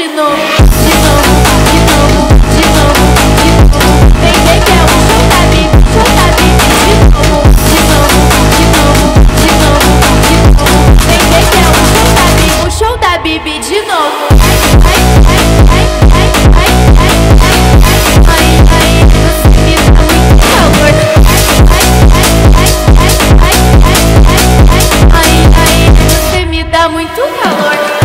de novo, de novo, de novo, de novo, de novo. Vem vem, que é um da showtime, de novo, de novo, de novo, de novo, de novo. Vem vem, que é um showtime, o show da Bibi de novo. Ai, ai, ai, ai, ai, ai, ai, ai, ai, ai, você me dá muito calor.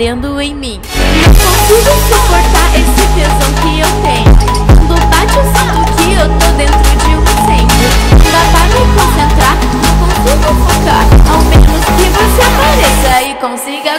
Ardendo em mim. Não consigo suportar esse tesão que eu tenho. Quando bate eu sinto que eu tô dentro de um. Não dá pra me concentrar, não consigo focar. Ao menos que você apareça e consiga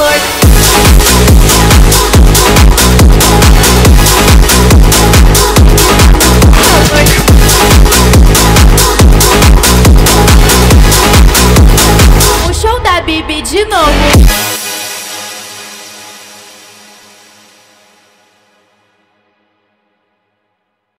valor. de novo.